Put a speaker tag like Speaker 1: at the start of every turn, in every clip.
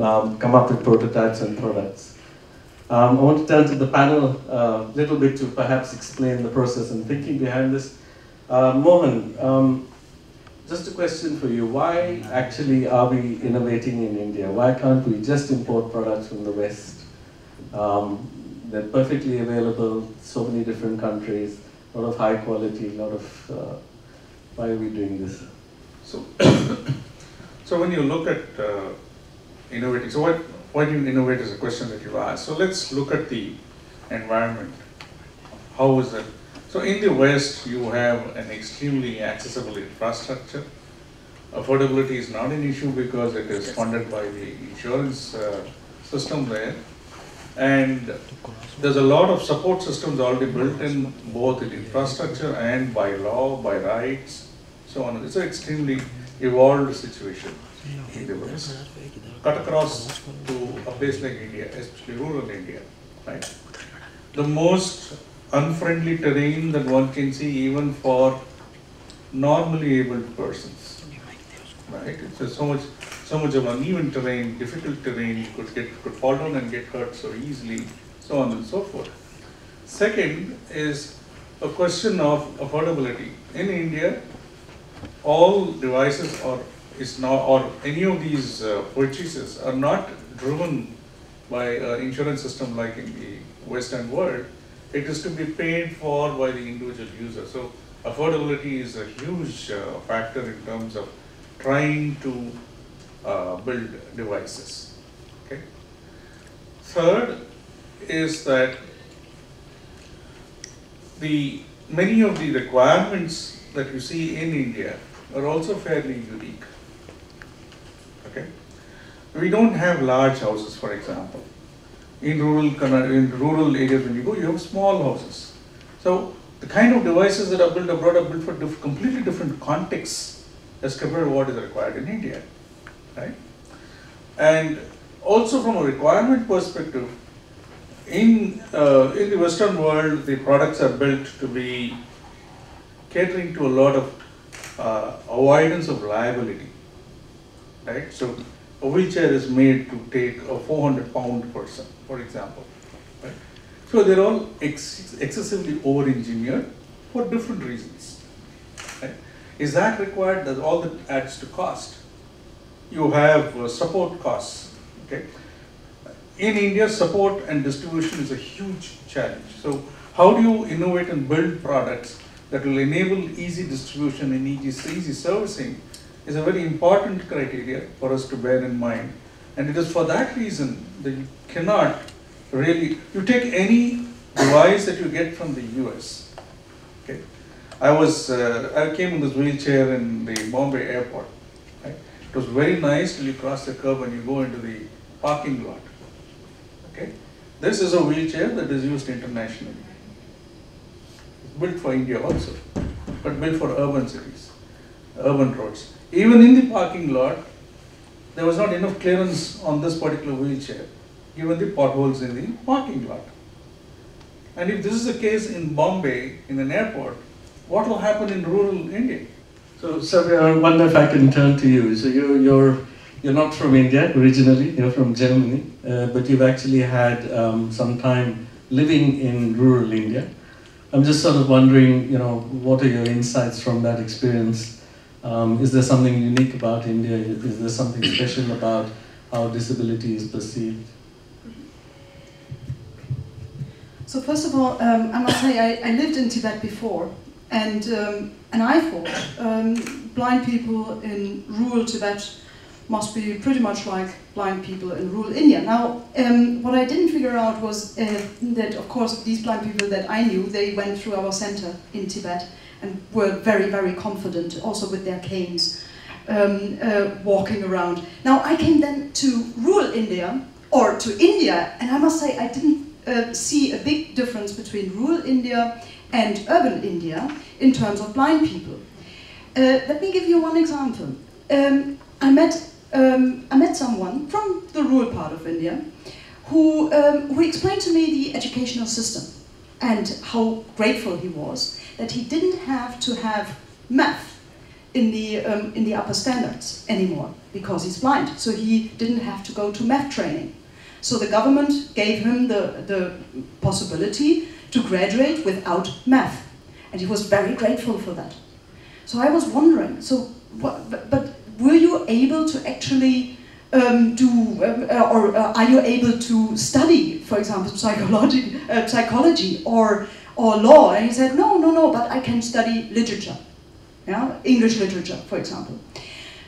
Speaker 1: um, come up with prototypes and products. Um, I want to turn to the panel a uh, little bit to perhaps explain the process and thinking behind this. Uh, Mohan, um, just a question for you. Why actually are we innovating in India? Why can't we just import products from the West? Um, they're perfectly available, so many different countries, a lot of high quality, a lot of, uh, why are we doing this?
Speaker 2: So, so when you look at uh, innovating, so what, why do you innovate is a question that you asked. So let's look at the environment. How is it? So in the West, you have an extremely accessible infrastructure. Affordability is not an issue because it is funded by the insurance uh, system there. And there's a lot of support systems already built in both in infrastructure and by law, by rights, so on. It's an extremely evolved situation in. Cut across to a place like India, especially rural India, right? The most unfriendly terrain that one can see even for normally able persons, right? It's so much so much of uneven terrain, difficult terrain, you could get could fall down and get hurt so easily, so on and so forth. Second is a question of affordability. In India, all devices or is not or any of these uh, purchases are not driven by an insurance system like in the Western world. It is to be paid for by the individual user. So affordability is a huge uh, factor in terms of trying to uh, build devices. Okay. Third is that the many of the requirements that you see in India are also fairly unique. Okay. We don't have large houses, for example. In rural in rural areas, when you go, you have small houses. So the kind of devices that are built abroad are built for diff completely different contexts as compared to what is required in India right? And also from a requirement perspective, in, uh, in the Western world, the products are built to be catering to a lot of uh, avoidance of liability, right? So a wheelchair is made to take a 400 pound person, for example, right? So they're all ex excessively over-engineered for different reasons, right? Is that required? That all that adds to cost you have uh, support costs. Okay. In India, support and distribution is a huge challenge. So how do you innovate and build products that will enable easy distribution and easy, easy servicing is a very important criteria for us to bear in mind. And it is for that reason that you cannot really, you take any device that you get from the US. Okay. I was, uh, I came in this wheelchair in the Bombay airport it was very nice till you cross the curb and you go into the parking lot. Okay? This is a wheelchair that is used internationally. Built for India also, but built for urban cities, urban roads. Even in the parking lot, there was not enough clearance on this particular wheelchair, given the potholes in the parking lot. And if this is the case in Bombay, in an airport, what will happen in rural India?
Speaker 1: So, Sabriye, I wonder if I can turn to you. So you, you're you're not from India originally. You're from Germany, uh, but you've actually had um, some time living in rural India. I'm just sort of wondering, you know, what are your insights from that experience? Um, is there something unique about India? Is there something special about how disability is perceived?
Speaker 3: So first of all, um, I must say I, I lived in Tibet before, and, um, and I thought um, blind people in rural Tibet must be pretty much like blind people in rural India. Now, um, what I didn't figure out was uh, that, of course, these blind people that I knew, they went through our center in Tibet and were very, very confident, also with their canes, um, uh, walking around. Now, I came then to rural India, or to India, and I must say I didn't uh, see a big difference between rural India and urban India in terms of blind people. Uh, let me give you one example. Um, I, met, um, I met someone from the rural part of India who, um, who explained to me the educational system and how grateful he was that he didn't have to have math in the, um, in the upper standards anymore because he's blind. So he didn't have to go to math training. So the government gave him the, the possibility to graduate without math. And he was very grateful for that. So I was wondering, so what, but, but were you able to actually um, do, uh, or uh, are you able to study, for example, psychology, uh, psychology or, or law? And he said, no, no, no, but I can study literature, yeah? English literature, for example.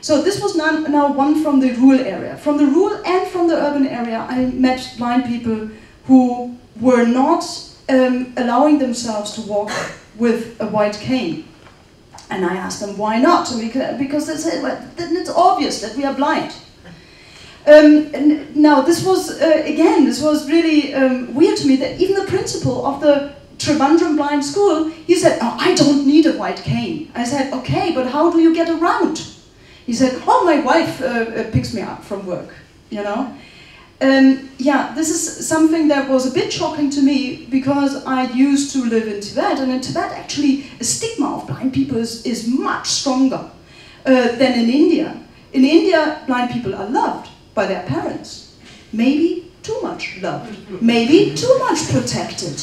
Speaker 3: So this was now, now one from the rural area. From the rural and from the urban area, I met blind people who were not um, allowing themselves to walk with a white cane. And I asked them, why not? Because, because they said, well, then it's obvious that we are blind. Um, now, this was, uh, again, this was really um, weird to me that even the principal of the Trivandrum Blind School, he said, oh, I don't need a white cane. I said, okay, but how do you get around? He said, oh, my wife uh, uh, picks me up from work, you know? Um, yeah, this is something that was a bit shocking to me because I used to live in Tibet, and in Tibet, actually, a stigma of blind people is, is much stronger uh, than in India. In India, blind people are loved by their parents. Maybe too much loved, maybe too much protected.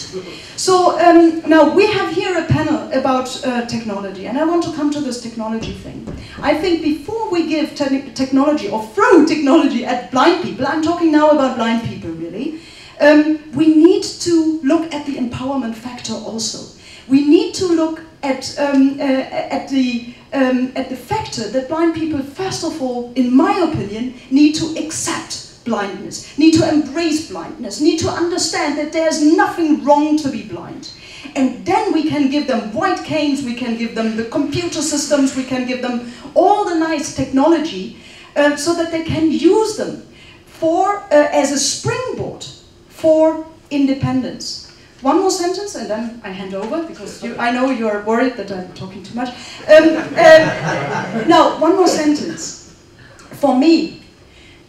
Speaker 3: So um, now we have here a panel about uh, technology, and I want to come to this technology thing. I think before we give te technology or throw technology at blind people, I'm talking now about blind people really, um, we need to look at the empowerment factor also. We need to look at, um, uh, at, the, um, at the factor that blind people, first of all, in my opinion, need to accept blindness, need to embrace blindness, need to understand that there's nothing wrong to be blind. And then we can give them white canes, we can give them the computer systems, we can give them all the nice technology uh, so that they can use them for, uh, as a springboard for independence. One more sentence and then I hand over because you, I know you're worried that I'm talking too much. Um, uh, now, one more sentence. For me,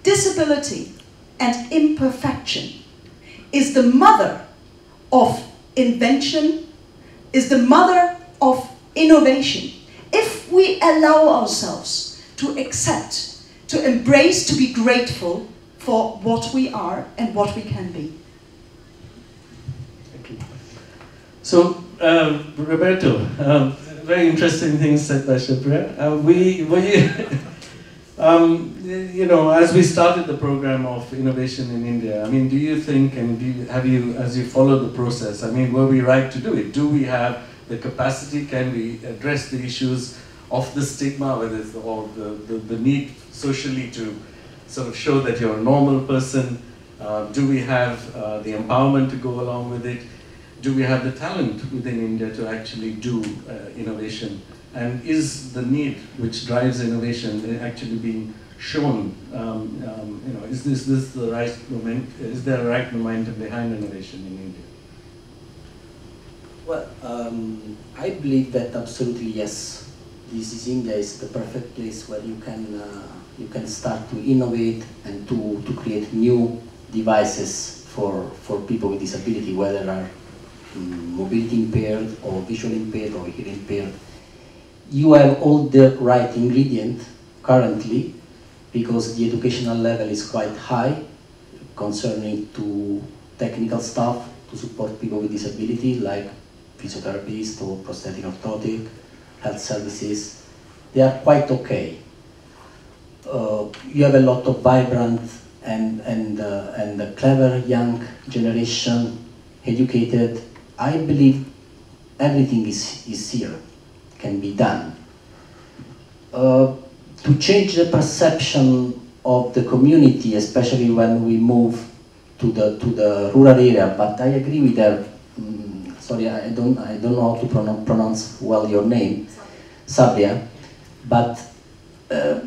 Speaker 3: disability and imperfection is the mother of invention, is the mother of innovation. If we allow ourselves to accept, to embrace, to be grateful for what we are and what we can be.
Speaker 1: Thank you. So, um, Roberto, um, very interesting things said by Shapira. Uh, we, we Um, you know, as we started the program of innovation in India, I mean, do you think and do you, have you, as you follow the process, I mean, were we right to do it? Do we have the capacity? Can we address the issues of the stigma, whether it's the, or the, the, the need socially to sort of show that you're a normal person? Uh, do we have uh, the empowerment to go along with it? Do we have the talent within India to actually do uh, innovation? And is the need which drives innovation actually being shown? Um, um, you know, is this, this the right moment? Is there a right momentum behind innovation in India?
Speaker 4: Well, um, I believe that absolutely yes. This is India is the perfect place where you can uh, you can start to innovate and to, to create new devices for for people with disability, whether are um, mobility impaired or visually impaired or hearing impaired you have all the right ingredient currently because the educational level is quite high concerning to technical stuff to support people with disability like physiotherapists or prosthetic orthotic, health services. They are quite okay. Uh, you have a lot of vibrant and, and, uh, and clever young generation, educated. I believe everything is, is here can be done. Uh, to change the perception of the community, especially when we move to the to the rural area. But I agree with her. Um, sorry, I don't I don't know how to pronounce, pronounce well your name, Sabria. But uh,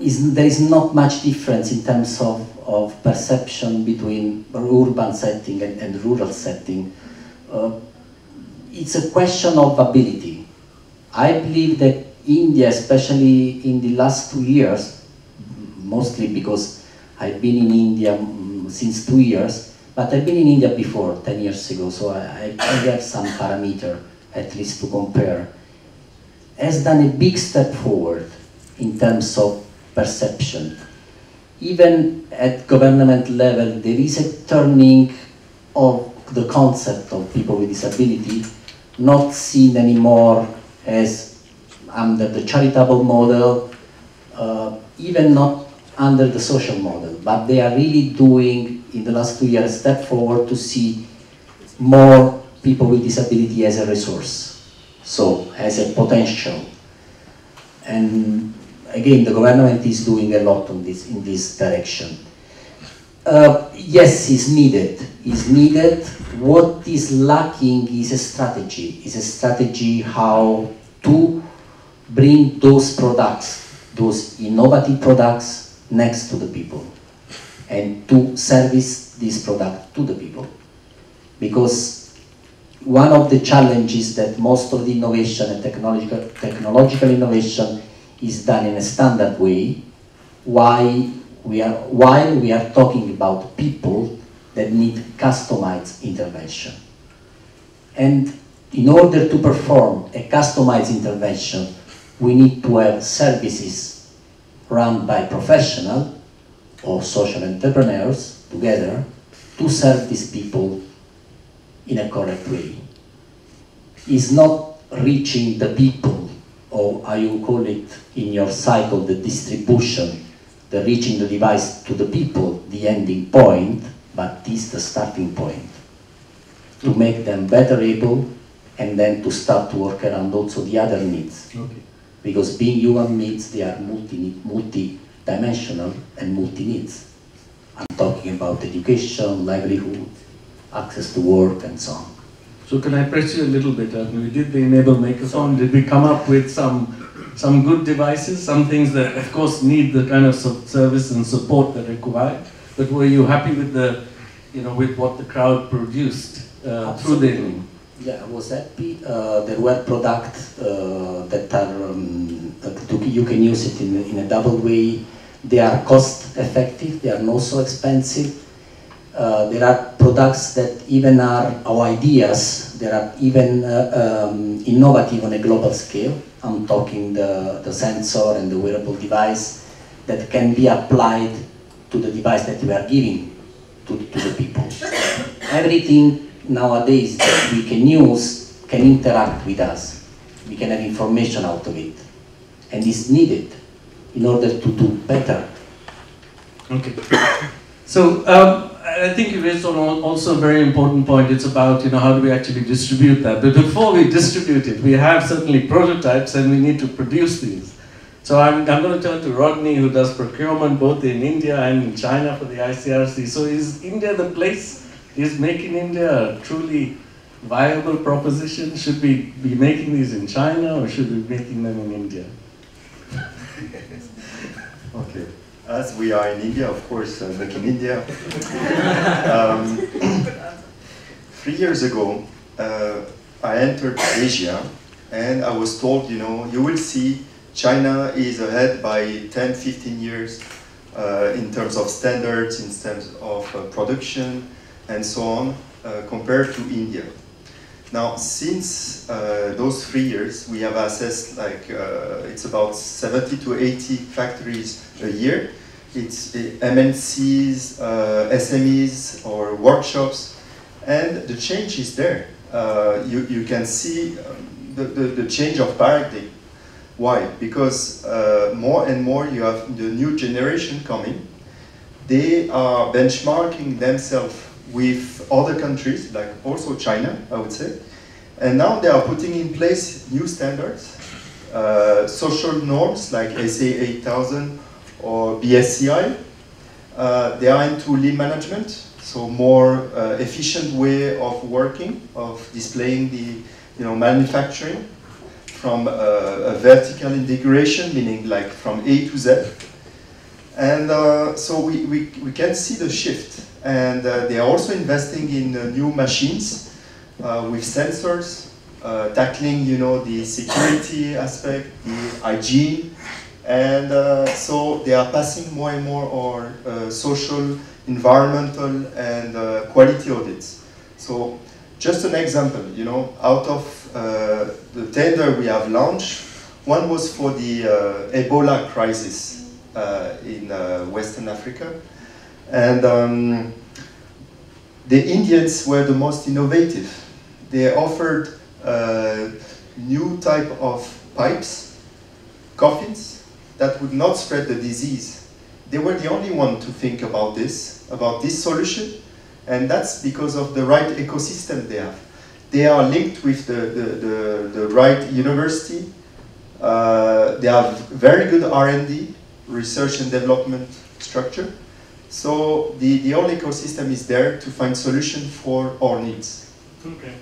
Speaker 4: is, there is not much difference in terms of, of perception between urban setting and, and rural setting. Uh, it's a question of ability. I believe that India, especially in the last two years, mostly because I've been in India mm, since two years, but I've been in India before, 10 years ago, so I, I have some parameter at least to compare. has done a big step forward in terms of perception. Even at government level, there is a turning of the concept of people with disability, not seen anymore as under the charitable model, uh, even not under the social model, but they are really doing in the last two years a step forward to see more people with disability as a resource, so as a potential. And again, the government is doing a lot on this, in this direction. Uh, yes, is needed. Is needed. What is lacking is a strategy. Is a strategy how to bring those products, those innovative products, next to the people, and to service this product to the people. Because one of the challenges that most of the innovation and technological, technological innovation is done in a standard way, why we are, while we are talking about people that need customized intervention. And in order to perform a customized intervention, we need to have services run by professionals or social entrepreneurs together to serve these people in a correct way. Is not reaching the people, or how you call it in your cycle, the distribution, the reaching the device to the people, the ending point, but this the starting point. To make them better able and then to start to work around also the other needs.
Speaker 1: Okay.
Speaker 4: Because being human needs, they are multi, multi-dimensional and multi-needs. I'm talking about education, livelihood, access to work, and so on.
Speaker 1: So can I press you a little bit? Uh, we did the Enable Makeathon. Did we come up with some some good devices, some things that of course need the kind of service and support that required? But were you happy with the, you know, with what the crowd produced uh, through the.
Speaker 4: Yeah, I was happy. Uh, there were products uh, that are um, you can use it in, in a double way. They are cost effective. They are not so expensive. Uh, there are products that even are our ideas. There are even uh, um, innovative on a global scale. I'm talking the, the sensor and the wearable device that can be applied to the device that we are giving to, to the people. Everything nowadays that we can use can interact with us. We can have information out of it. And it's needed in order to do better.
Speaker 1: Okay. So um, I think you raised also a very important point. It's about you know how do we actually distribute that. But before we distribute it, we have certainly prototypes and we need to produce these. So I'm, I'm going to turn to Rodney, who does procurement both in India and in China for the ICRC. So is India the place? Is making India a truly viable proposition? Should we be making these in China or should we be making them in India?
Speaker 5: Okay. As we are in India, of course, uh, back in India. um, three years ago, uh, I entered Asia and I was told, you know, you will see China is ahead by 10, 15 years uh, in terms of standards, in terms of uh, production, and so on, uh, compared to India. Now, since uh, those three years, we have assessed like uh, it's about 70 to 80 factories a year. It's MNCs, SMEs, or workshops, and the change is there. You, you can see um, the, the, the change of paradigm. Why? Because uh, more and more you have the new generation coming. They are benchmarking themselves with other countries, like also China, I would say. And now they are putting in place new standards, uh, social norms like SA 8000 or BSCI. Uh, they are into lean management, so more uh, efficient way of working, of displaying the you know, manufacturing from uh, a vertical integration, meaning like from A to Z. And uh, so we, we, we can see the shift. And uh, they are also investing in uh, new machines uh, with sensors, tackling you know, the security aspect, the hygiene. And so they are passing more and more on social, environmental, and quality audits. So just an example, you know, out of uh, the tender we have launched, One was for the uh, Ebola crisis uh, in Western Africa. And um, the Indians were the most innovative. They offered a new type of pipes, coffins, that would not spread the disease. They were the only one to think about this, about this solution, and that's because of the right ecosystem they have. They are linked with the, the, the, the right university, uh, they have very good R&D, research and development structure. So the, the whole ecosystem is there to find solution for our needs.
Speaker 1: Okay.